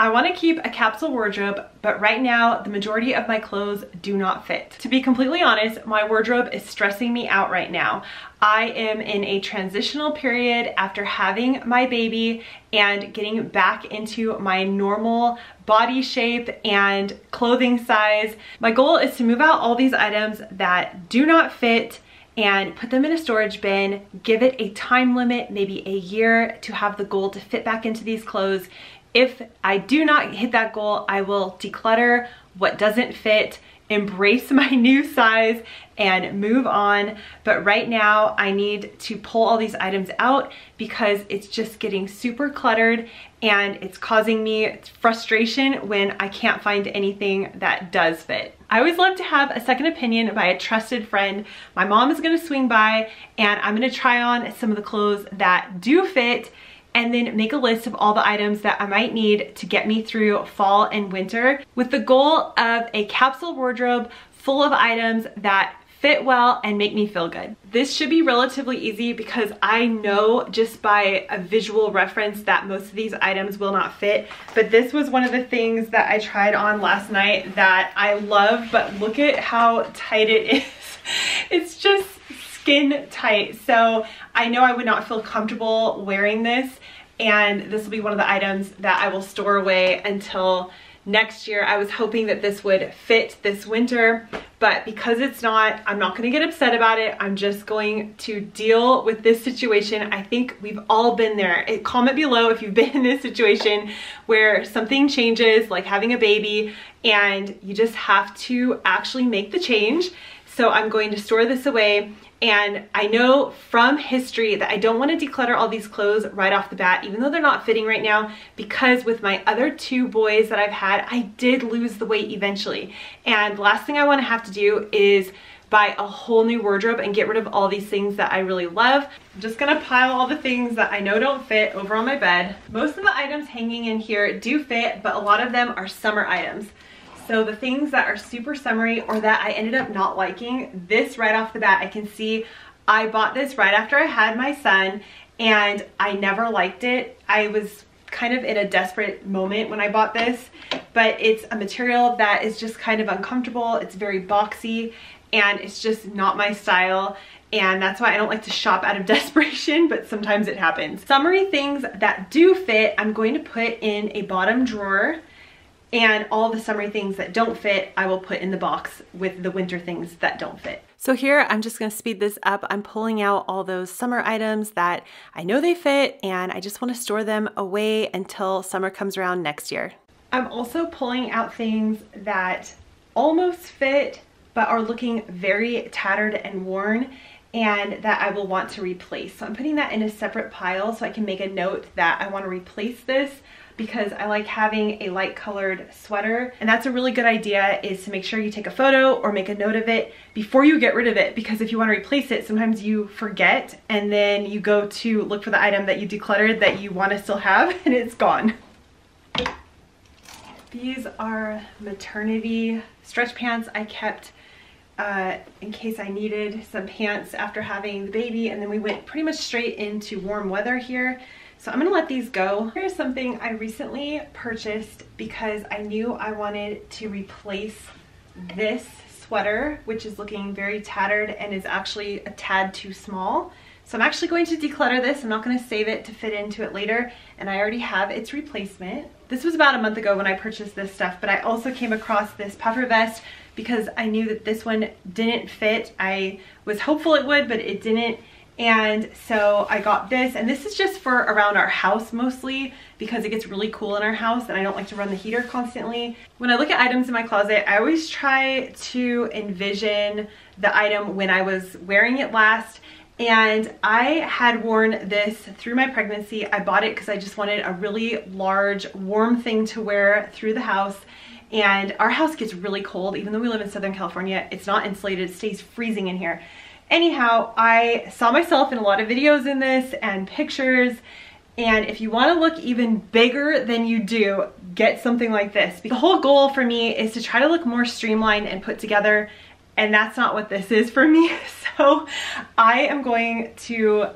I want to keep a capsule wardrobe, but right now the majority of my clothes do not fit. To be completely honest, my wardrobe is stressing me out right now. I am in a transitional period after having my baby and getting back into my normal body shape and clothing size. My goal is to move out all these items that do not fit and put them in a storage bin, give it a time limit, maybe a year to have the goal to fit back into these clothes if I do not hit that goal, I will declutter what doesn't fit, embrace my new size and move on. But right now I need to pull all these items out because it's just getting super cluttered and it's causing me frustration when I can't find anything that does fit. I always love to have a second opinion by a trusted friend. My mom is gonna swing by and I'm gonna try on some of the clothes that do fit and then make a list of all the items that I might need to get me through fall and winter with the goal of a capsule wardrobe full of items that fit well and make me feel good. This should be relatively easy because I know just by a visual reference that most of these items will not fit, but this was one of the things that I tried on last night that I love, but look at how tight it is. It's just skin tight. So I know I would not feel comfortable wearing this and this will be one of the items that I will store away until next year. I was hoping that this would fit this winter, but because it's not, I'm not gonna get upset about it. I'm just going to deal with this situation. I think we've all been there. Eh, comment below if you've been in this situation where something changes, like having a baby, and you just have to actually make the change. So I'm going to store this away and I know from history that I don't want to declutter all these clothes right off the bat, even though they're not fitting right now, because with my other two boys that I've had, I did lose the weight eventually. And last thing I want to have to do is buy a whole new wardrobe and get rid of all these things that I really love. I'm just gonna pile all the things that I know don't fit over on my bed. Most of the items hanging in here do fit, but a lot of them are summer items. So the things that are super summery or that I ended up not liking, this right off the bat, I can see I bought this right after I had my son and I never liked it. I was kind of in a desperate moment when I bought this, but it's a material that is just kind of uncomfortable. It's very boxy and it's just not my style and that's why I don't like to shop out of desperation, but sometimes it happens. Summery things that do fit, I'm going to put in a bottom drawer and all the summery things that don't fit, I will put in the box with the winter things that don't fit. So here, I'm just gonna speed this up. I'm pulling out all those summer items that I know they fit and I just wanna store them away until summer comes around next year. I'm also pulling out things that almost fit, but are looking very tattered and worn and that I will want to replace. So I'm putting that in a separate pile so I can make a note that I wanna replace this because I like having a light colored sweater. And that's a really good idea is to make sure you take a photo or make a note of it before you get rid of it because if you want to replace it, sometimes you forget and then you go to look for the item that you decluttered that you want to still have and it's gone. These are maternity stretch pants I kept uh, in case I needed some pants after having the baby and then we went pretty much straight into warm weather here so I'm gonna let these go. Here's something I recently purchased because I knew I wanted to replace this sweater, which is looking very tattered and is actually a tad too small. So I'm actually going to declutter this. I'm not gonna save it to fit into it later. And I already have its replacement. This was about a month ago when I purchased this stuff, but I also came across this puffer vest because I knew that this one didn't fit. I was hopeful it would, but it didn't. And so I got this, and this is just for around our house mostly because it gets really cool in our house and I don't like to run the heater constantly. When I look at items in my closet, I always try to envision the item when I was wearing it last and I had worn this through my pregnancy. I bought it because I just wanted a really large warm thing to wear through the house and our house gets really cold even though we live in Southern California. It's not insulated, it stays freezing in here. Anyhow, I saw myself in a lot of videos in this and pictures and if you want to look even bigger than you do, get something like this. The whole goal for me is to try to look more streamlined and put together and that's not what this is for me. So I am going to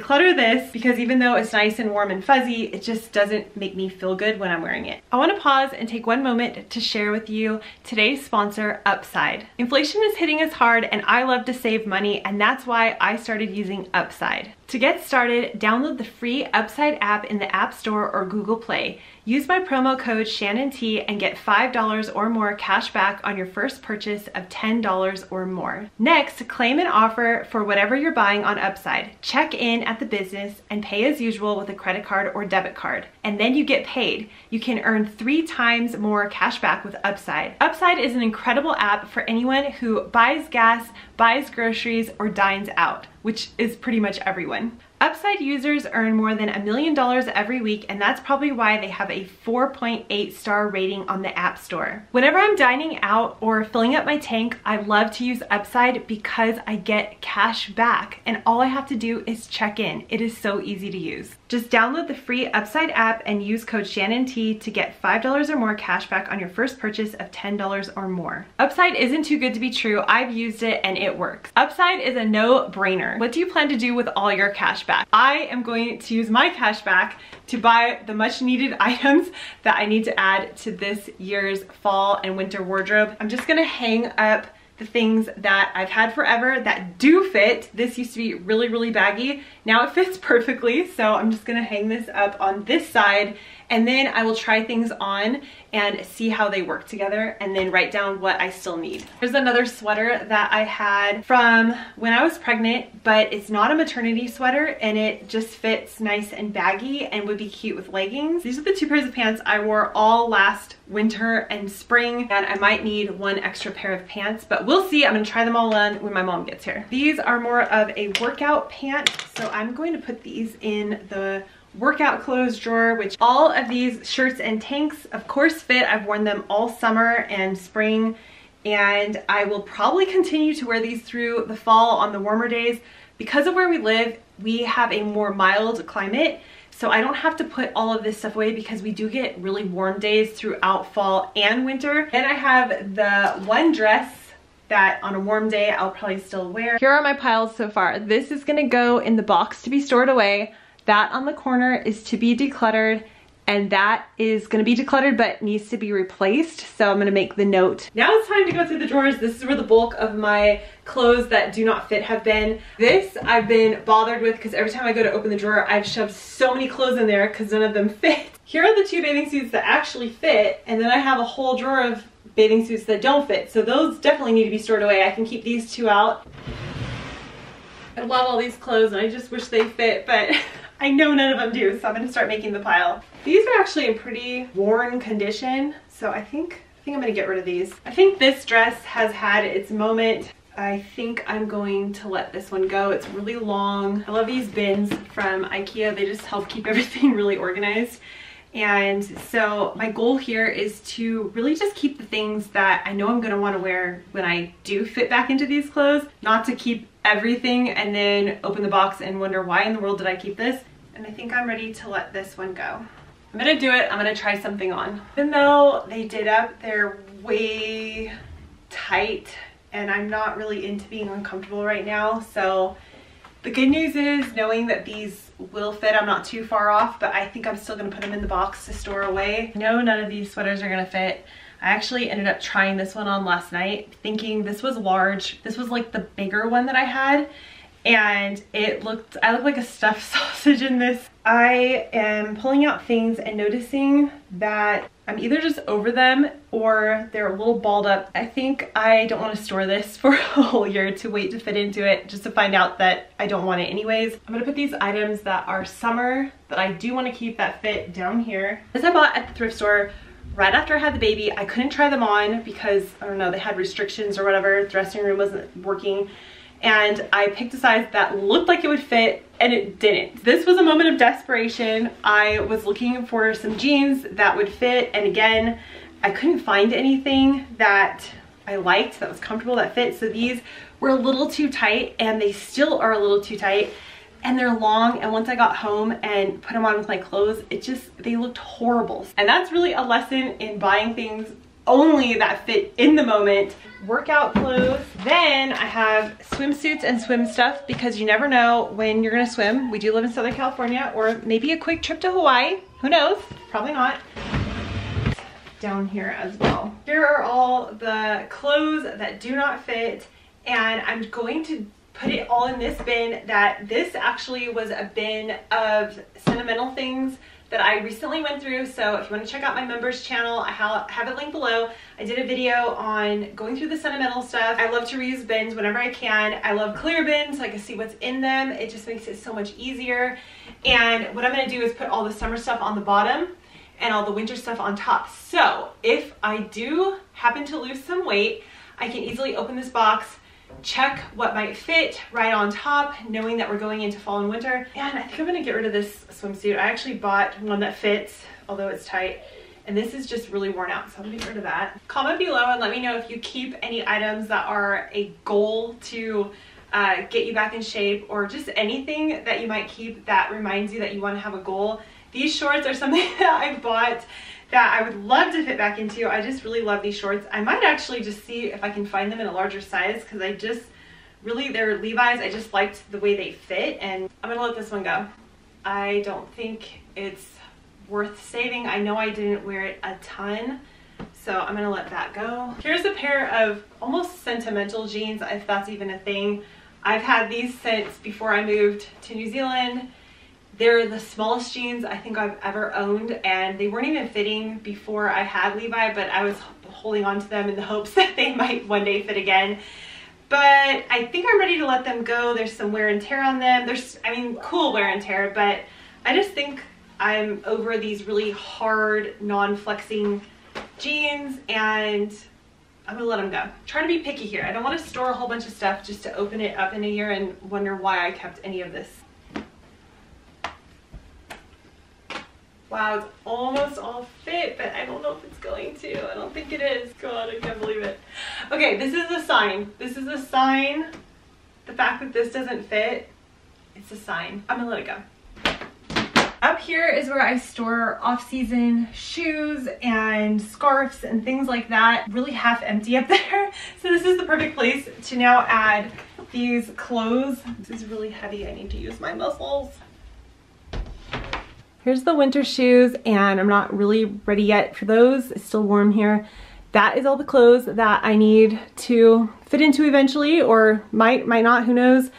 declutter this because even though it's nice and warm and fuzzy, it just doesn't make me feel good when I'm wearing it. I wanna pause and take one moment to share with you today's sponsor, Upside. Inflation is hitting us hard and I love to save money and that's why I started using Upside. To get started, download the free Upside app in the App Store or Google Play. Use my promo code Shannon T and get $5 or more cash back on your first purchase of $10 or more. Next, claim an offer for whatever you're buying on Upside. Check in at the business and pay as usual with a credit card or debit card. And then you get paid. You can earn three times more cash back with Upside. Upside is an incredible app for anyone who buys gas, buys groceries, or dines out, which is pretty much everyone. Upside users earn more than a million dollars every week and that's probably why they have a 4.8 star rating on the App Store. Whenever I'm dining out or filling up my tank, I love to use Upside because I get cash back and all I have to do is check in. It is so easy to use. Just download the free Upside app and use code ShannonT to get $5 or more cash back on your first purchase of $10 or more. Upside isn't too good to be true. I've used it and it works. Upside is a no-brainer. What do you plan to do with all your cash back? I am going to use my cash back to buy the much needed items that I need to add to this year's fall and winter wardrobe. I'm just gonna hang up the things that I've had forever that do fit. This used to be really, really baggy. Now it fits perfectly. So I'm just gonna hang this up on this side and then I will try things on and see how they work together and then write down what I still need. There's another sweater that I had from when I was pregnant, but it's not a maternity sweater and it just fits nice and baggy and would be cute with leggings. These are the two pairs of pants I wore all last winter and spring and I might need one extra pair of pants, but we'll see. I'm gonna try them all on when my mom gets here. These are more of a workout pant, so I'm going to put these in the workout clothes drawer, which all of these shirts and tanks of course fit. I've worn them all summer and spring and I will probably continue to wear these through the fall on the warmer days. Because of where we live, we have a more mild climate, so I don't have to put all of this stuff away because we do get really warm days throughout fall and winter. And I have the one dress that on a warm day I'll probably still wear. Here are my piles so far. This is gonna go in the box to be stored away. That on the corner is to be decluttered and that is gonna be decluttered but needs to be replaced. So I'm gonna make the note. Now it's time to go through the drawers. This is where the bulk of my clothes that do not fit have been. This I've been bothered with because every time I go to open the drawer, I've shoved so many clothes in there because none of them fit. Here are the two bathing suits that actually fit and then I have a whole drawer of bathing suits that don't fit. So those definitely need to be stored away. I can keep these two out. I love all these clothes and I just wish they fit, but I know none of them do, so I'm gonna start making the pile. These are actually in pretty worn condition, so I think, I think I'm gonna get rid of these. I think this dress has had its moment. I think I'm going to let this one go. It's really long. I love these bins from Ikea. They just help keep everything really organized. And so my goal here is to really just keep the things that I know I'm gonna wanna wear when I do fit back into these clothes, not to keep everything and then open the box and wonder why in the world did I keep this? And I think I'm ready to let this one go. I'm gonna do it, I'm gonna try something on. Even though they did up, they're way tight and I'm not really into being uncomfortable right now. So the good news is knowing that these will fit, I'm not too far off, but I think I'm still gonna put them in the box to store away. No, none of these sweaters are gonna fit. I actually ended up trying this one on last night thinking this was large. This was like the bigger one that I had and it looked, I look like a stuffed sausage in this. I am pulling out things and noticing that I'm either just over them or they're a little balled up. I think I don't want to store this for a whole year to wait to fit into it just to find out that I don't want it anyways. I'm gonna put these items that are summer that I do want to keep that fit down here. This I bought at the thrift store right after I had the baby. I couldn't try them on because, I don't know, they had restrictions or whatever. The dressing room wasn't working and I picked a size that looked like it would fit and it didn't. This was a moment of desperation. I was looking for some jeans that would fit and again, I couldn't find anything that I liked that was comfortable that fit. So these were a little too tight and they still are a little too tight and they're long and once I got home and put them on with my clothes, it just, they looked horrible. And that's really a lesson in buying things only that fit in the moment. Workout clothes. Then I have swimsuits and swim stuff because you never know when you're gonna swim. We do live in Southern California or maybe a quick trip to Hawaii. Who knows? Probably not down here as well. Here are all the clothes that do not fit and I'm going to put it all in this bin that this actually was a bin of sentimental things that I recently went through. So if you want to check out my members channel, I have it linked below. I did a video on going through the sentimental stuff. I love to reuse bins whenever I can. I love clear bins so I can see what's in them. It just makes it so much easier. And what I'm going to do is put all the summer stuff on the bottom and all the winter stuff on top. So if I do happen to lose some weight, I can easily open this box, check what might fit right on top, knowing that we're going into fall and winter. And I think I'm gonna get rid of this swimsuit. I actually bought one that fits, although it's tight. And this is just really worn out, so I'm gonna get rid of that. Comment below and let me know if you keep any items that are a goal to uh, get you back in shape or just anything that you might keep that reminds you that you wanna have a goal. These shorts are something that I bought that I would love to fit back into. I just really love these shorts. I might actually just see if I can find them in a larger size because I just really, they're Levi's. I just liked the way they fit and I'm gonna let this one go. I don't think it's worth saving. I know I didn't wear it a ton, so I'm gonna let that go. Here's a pair of almost sentimental jeans, if that's even a thing. I've had these since before I moved to New Zealand they're the smallest jeans I think I've ever owned and they weren't even fitting before I had Levi, but I was holding on to them in the hopes that they might one day fit again. But I think I'm ready to let them go. There's some wear and tear on them. There's, I mean, cool wear and tear, but I just think I'm over these really hard, non-flexing jeans and I'm gonna let them go. Trying to be picky here. I don't wanna store a whole bunch of stuff just to open it up in a year and wonder why I kept any of this Wow, it's almost all fit, but I don't know if it's going to. I don't think it is. God, I can't believe it. Okay, this is a sign. This is a sign. The fact that this doesn't fit, it's a sign. I'm gonna let it go. Up here is where I store off-season shoes and scarves and things like that. Really half empty up there. So this is the perfect place to now add these clothes. This is really heavy. I need to use my muscles. Here's the winter shoes and I'm not really ready yet for those. It's still warm here. That is all the clothes that I need to fit into eventually or might, might not, who knows.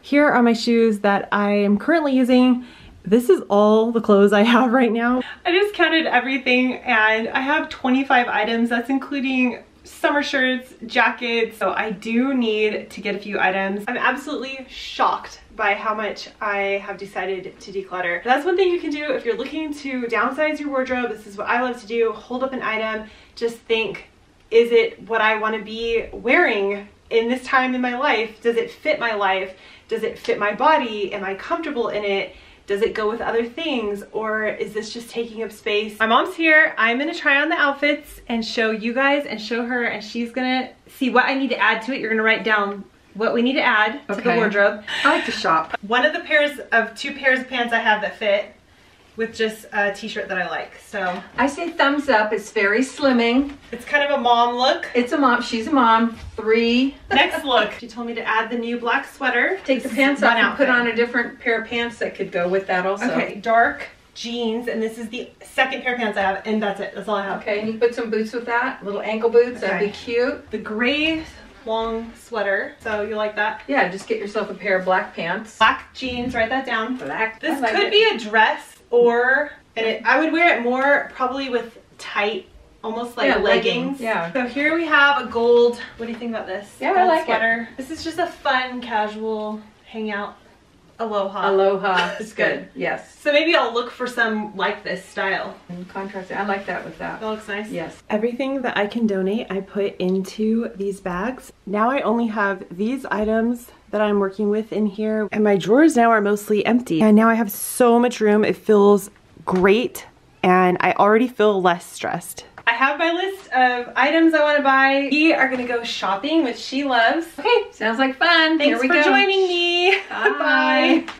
Here are my shoes that I am currently using. This is all the clothes I have right now. I just counted everything and I have 25 items. That's including summer shirts, jackets. So I do need to get a few items. I'm absolutely shocked by how much I have decided to declutter. That's one thing you can do if you're looking to downsize your wardrobe. This is what I love to do. Hold up an item, just think, is it what I want to be wearing in this time in my life? Does it fit my life? Does it fit my body? Am I comfortable in it? Does it go with other things or is this just taking up space? My mom's here. I'm gonna try on the outfits and show you guys and show her and she's gonna see what I need to add to it. You're gonna write down what we need to add okay. to the wardrobe. I like to shop. One of the pairs of two pairs of pants I have that fit with just a t-shirt that I like. So I say thumbs up. It's very slimming. It's kind of a mom look. It's a mom. She's a mom. Three. Next look. She told me to add the new black sweater. Take the pants off and put on a different pair of pants that could go with that also. Okay, dark jeans and this is the second pair of pants I have and that's it. That's all I have. Okay, and you put some boots with that. Little ankle boots. Okay. That'd be cute. The gray long sweater. So you like that? Yeah, just get yourself a pair of black pants. Black jeans, write that down. Black. This like could it. be a dress or, and it, I would wear it more probably with tight, almost like yeah, leggings. leggings. Yeah. So here we have a gold, what do you think about this? Yeah, gold I like sweater. it. This is just a fun, casual hangout Aloha. Aloha. It's good. Yes. So maybe I'll look for some like this style. And contrast. I like that with that. That looks nice. Yes. Everything that I can donate, I put into these bags. Now I only have these items that I'm working with in here and my drawers now are mostly empty. And now I have so much room. It feels great and I already feel less stressed. I have my list of items I want to buy. We are going to go shopping, which she loves. Okay. Sounds like fun. Thanks for go. joining me. Bye. Bye.